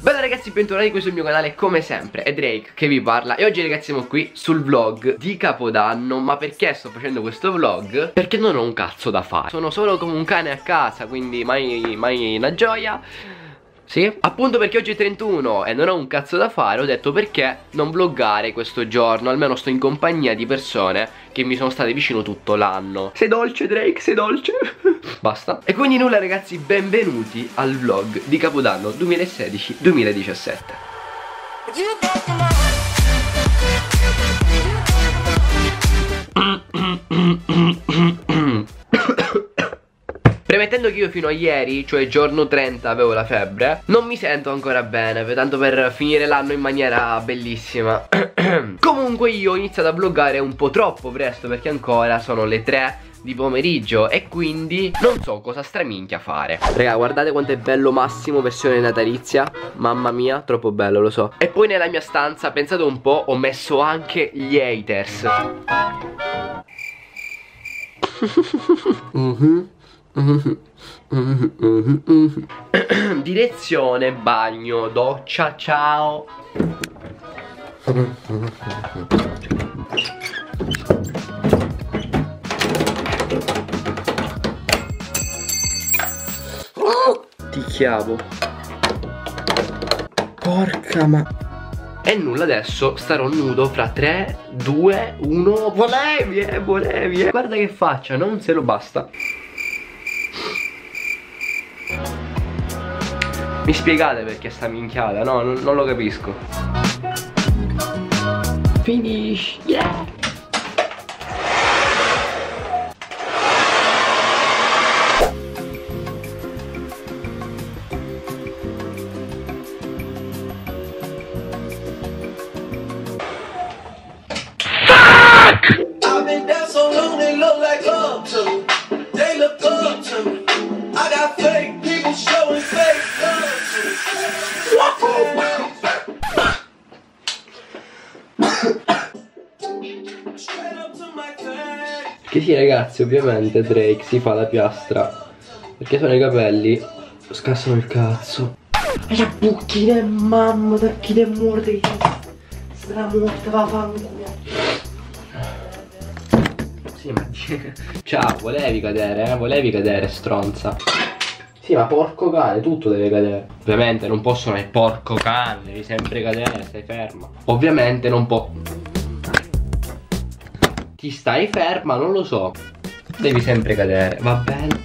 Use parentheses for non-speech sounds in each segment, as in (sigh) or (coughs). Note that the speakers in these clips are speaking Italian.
Bella ragazzi, bentornati qui sul mio canale come sempre È Drake che vi parla. E oggi ragazzi siamo qui sul vlog di Capodanno. Ma perché sto facendo questo vlog? Perché non ho un cazzo da fare. Sono solo come un cane a casa Quindi mai, mai una gioia sì? Appunto perché oggi è 31 e non ho un cazzo da fare Ho detto perché non vloggare questo giorno Almeno sto in compagnia di persone Che mi sono state vicino tutto l'anno. Sei dolce Drake, sei dolce. (laughs) Basta. E quindi nulla ragazzi, benvenuti al vlog di Capodanno 2017-2017 (clears throat) Premettendo che io fino a ieri, cioè giorno 30, avevo la febbre Non mi sento ancora bene, tanto per finire l'anno in maniera bellissima. (clears throat) Comunque io ho iniziato a vloggare un po' troppo presto Perché ancora sono le 3 di pomeriggio e quindi non so cosa straminchia fare. Raga guardate quanto è bello Massimo versione natalizia. Mamma mia troppo bello lo so. E poi nella mia stanza pensate un po' ho messo anche gli haters. Mm (laughs) Direzione bagno, doccia, ciao. Ti chiavo. Porca ma... E nulla adesso starò nudo fra 3, 2, 1 Volevi eh, volevi eh. Guarda che faccia, non se lo basta Mi spiegate perché sta minchiata? No, non, non lo capisco. Finish, yeah! Ragazzi ovviamente Drake si fa la piastra Perché sono i capelli Scassano il cazzo E la bucchina mamma da chi ne muore Sarà morta va fanculo Sì ma Ciao volevi cadere eh Volevi cadere stronza sì, ma porco cane, tutto deve cadere. Ovviamente non possono essere porco cane, devi sempre cadere, stai ferma. Ovviamente non può. Ti stai ferma, non lo so. Devi sempre cadere, va bene.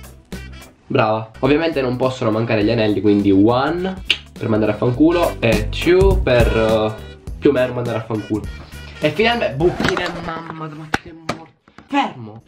Brava. Ovviamente non possono mancare gli anelli, quindi one per mandare a fanculo e two per uh, più o meno mandare a fanculo. E finalmente bucchine mamma, ma che morto. Fermo.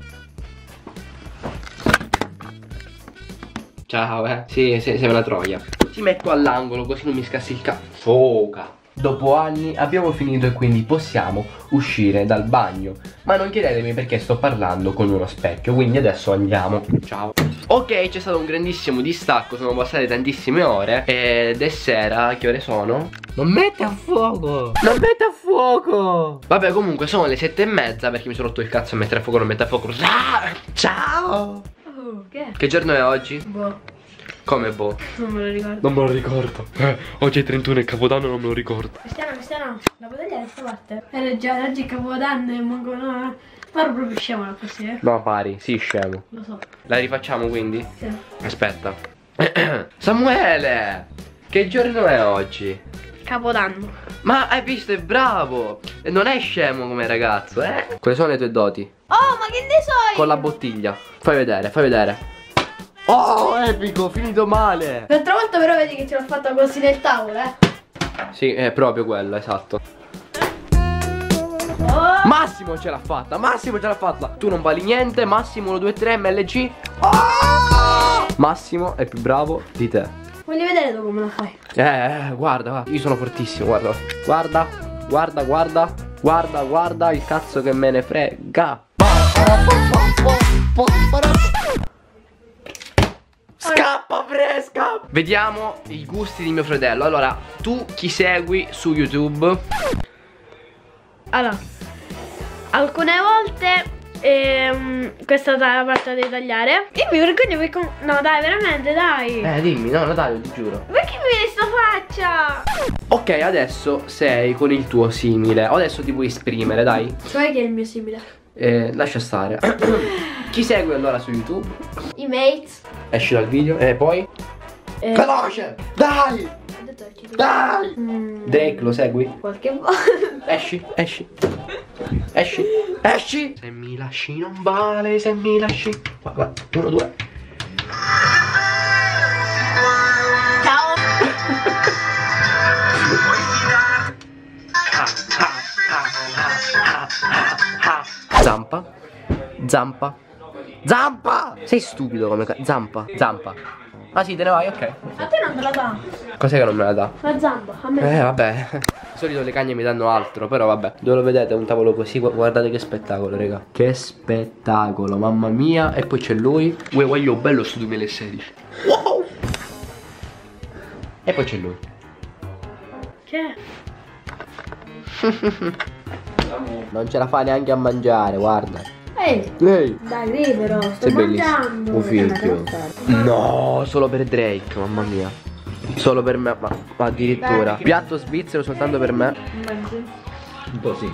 Ciao, eh. Sì, sei, sei una troia. Ti metto all'angolo così non mi scassi il cazzo. Foca. Dopo anni abbiamo finito e quindi possiamo uscire dal bagno Ma non chiedetemi perché sto parlando con uno specchio Quindi adesso andiamo Ciao Ok c'è stato un grandissimo distacco Sono passate tantissime ore Ed è sera Che ore sono? Non mette a fuoco Non mette a fuoco Vabbè comunque sono le sette e mezza Perché mi sono rotto il cazzo a mettere a fuoco Non mette a fuoco Ciao che? Che giorno è oggi? Boh. Come boh? Non me lo ricordo. Non me lo ricordo. Eh, oggi è 31 e Capodanno non me lo ricordo. Cristiano, Cristiano, la bottiglia da sta parte. Hai ragione, oggi è Capodanno e manco no. Paro proprio scemo la prossima. Eh. No, pari, sì, scemo. Lo so. La rifacciamo quindi? Sì. Aspetta. (coughs) Samuele! Che giorno è oggi? Capodanno. Ma hai visto, è bravo! E non è scemo come ragazzo, eh? Quali sono le tue doti? Oh, ma che ne so io? Con la bottiglia. Fai vedere, fai vedere. Oh, epico, finito male. L'altra volta però vedi che ce l'ho fatta così nel tavolo, eh. Sì, è proprio quello, esatto. Oh. Massimo ce l'ha fatta, Massimo ce l'ha fatta. Tu non vali niente, Massimo 1, 2, 3, MLG. Oh! Massimo è più bravo di te. Voglio vedere tu come la fai. Eh, eh, guarda, guarda, io sono fortissimo, guarda. Guarda, guarda, guarda, guarda, guarda il cazzo che me ne frega. Scappa fresca! Vediamo i gusti di mio fratello. Allora, tu chi segui su YouTube? Allora, alcune volte ehm, questa è la parte da tagliare. Io mi vergogno perché... No dai, veramente, dai. Eh, dimmi, no, Natalia, ti giuro. Perché mi vedi sta faccia! Ok, adesso sei con il tuo simile. Adesso ti puoi esprimere, dai. Cioè che è il mio simile? Eh, lascia stare. (clears throat) Chi segue allora su YouTube? I mates. Esci dal video. E poi? Eh, Veloce! Dai! ci- Dai! Mm, Drake, lo segui? qualche volta. Esci, esci. Esci, esci. Se mi lasci non vale, se mi lasci. Guarda, uno, due. Ciao! Zampa. Zampa. Zampa! Sei stupido come Zampa. Zampa. Ah sì, te ne vai, ok. A te non te la dà. Cos'è che non me la dà? La zamba, a me. Eh vabbè Di solito le cagne mi danno altro Però vabbè Dove lo vedete un tavolo così gu- Guardate che spettacolo raga Che spettacolo Mamma mia E poi c'è lui Uè voglio bello sto 2016 Wow E poi c'è lui Che? (laughs) Non ce la fa neanche a mangiare Guarda Ehi, Ehi dai, libero, sto Sei bellissimo mangiando. Un figlio No Solo per Drake Mamma mia Solo per me Ma, ma addirittura Piatto svizzero soltanto per me Un po' sì.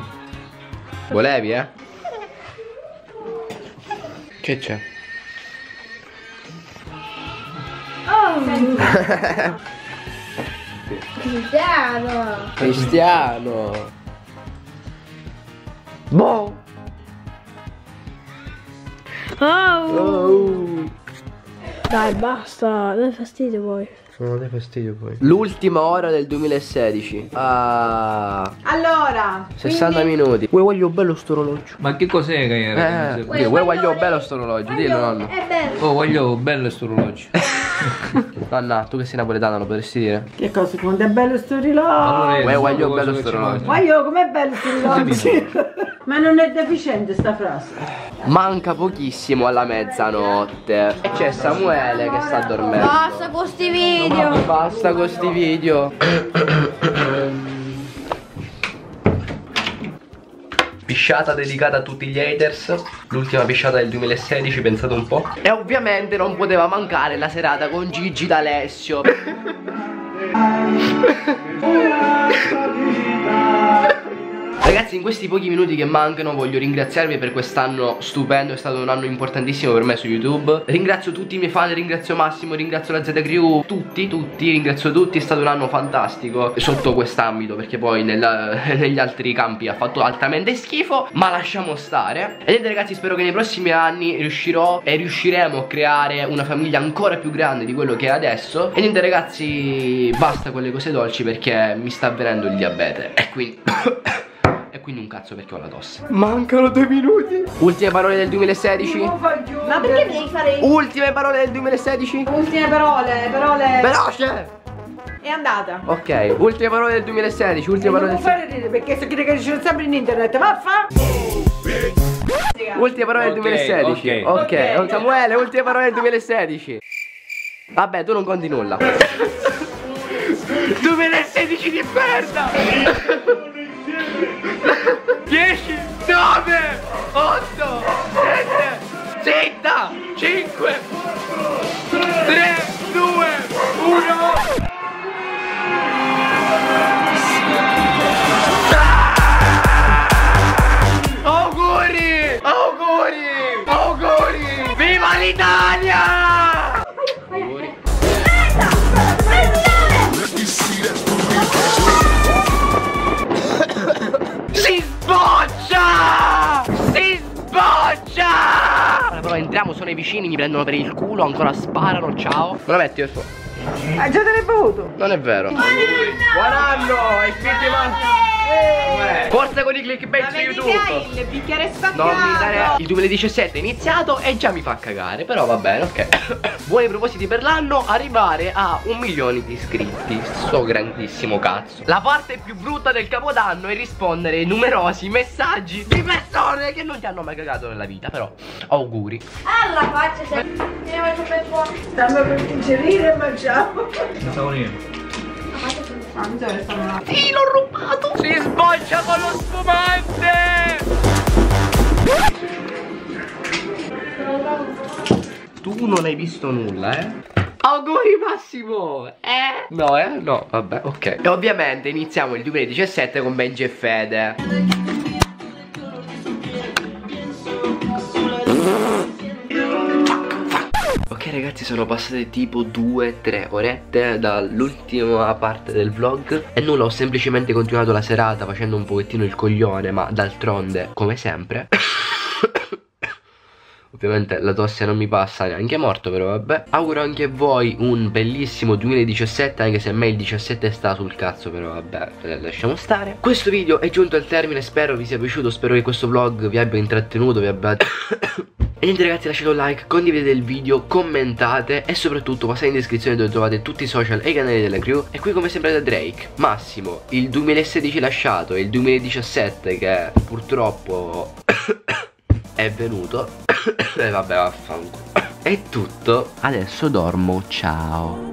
Volevi eh? Che c'è? Oh! (laughs) Cristiano! Cristiano Boh Oh! oh. Dai, basta, dai fastidio poi. Non dai fastidio poi L'ultima ora del 2016 Ah Allora, 60 minuti Uè voglio bello sto orologio Ma che cos'è che era? Eh Uè voglio bello sto orologio Dillo nonno È bello. Oh, voglio bello sto orologio. (laughs) Nonna tu che sei napoletana lo potresti dire che cosa quando è bello sto orologio? Uè, voglio bello sto orologio. Ma io com'è bello sto orologio? Ma non è deficiente sta frase. Manca pochissimo alla mezzanotte E c'è Samuele che sta dormendo Basta con sti video. Basta con sti video (coughs) (coughs) Pisciata dedicata a tutti gli haters. L'ultima pisciata del 2016, pensate un po' E ovviamente non poteva mancare la serata con Gigi D'Alessio (laughs) (laughs) Ragazzi in questi pochi minuti che mancano voglio ringraziarvi per quest'anno stupendo È stato un anno importantissimo per me su YouTube Ringrazio tutti i miei fan, ringrazio Massimo, ringrazio la Z Crew Tutti, tutti, ringrazio tutti È stato un anno fantastico sotto quest'ambito Perché poi nella- negli altri campi ha fatto altamente schifo Ma lasciamo stare E niente ragazzi spero che nei prossimi anni riuscirò e riusciremo a creare una famiglia ancora più grande di quello che è adesso E niente ragazzi basta con le cose dolci perché mi sta avvenendo il diabete E quindi... Quindi un cazzo perché ho la tosse Mancano due minuti Ultime parole del 2016 Ma perché devi fare Ultime parole del 2016 ultime parole? Parole. Veloce È andata. Ok ultime parole del 2016 Ultime parole non del fare ridere perché crede che dicono sempre in internet. Vaffa! Ultime parole del Ok, 2016 ok. Ok, Ok. oh, Samuele ultime parole del 2016 Vabbè tu non conti nulla (laughs) 2016 di merda (laughs) 10 9 8 7 Zitta 5 3 2 1 però entriamo, sono i vicini, mi prendono per il culo, ancora sparano, ciao. Me lo metti questo? Ah, già te l'hai bevuto? Non è vero. Buon anno! E Forza con i clickbait su YouTube! il bicchiere Non mi dare il 2017 è iniziato e già mi fa cagare Però va bene, ok. (coughs) Buoni propositi per l'anno Arrivare a un milione di iscritti. Sto grandissimo cazzo. La parte più brutta del capodanno è rispondere ai numerosi messaggi Di persone che non ti hanno mai cagato nella vita Però auguri. Alla faccia, se ne faccio ben fuori. Stanno per ingerire e mangiamo. Sì, l'ho rubato Si sboccia con lo spumante Tu non hai visto nulla, eh Auguri Massimo! Eh? No, eh? No, vabbè, ok. E ovviamente iniziamo il 2017 con Benji e Fede. Ragazzi sono passate tipo 2-3 orette dall'ultima parte del vlog E nulla ho semplicemente continuato la serata facendo un pochettino il coglione Ma d'altronde come sempre (coughs) Ovviamente la tosse non mi passa neanche morto però vabbè. Auguro anche a voi un bellissimo 2017 Anche se a me il 17 sta sul cazzo però vabbè lasciamo stare. Questo video è giunto al termine Spero vi sia piaciuto Spero che questo vlog vi abbia intrattenuto Vi abbia... (coughs) (coughs) E niente ragazzi lasciate un like, condividete il video, commentate e soprattutto passate in descrizione dove trovate tutti i social e i canali della crew. E qui come sempre da Drake, Massimo, il 2016 lasciato e il 2017 che purtroppo (coughs) è venuto. (coughs) E vabbè vaffanculo. (coughs) È tutto, adesso dormo, ciao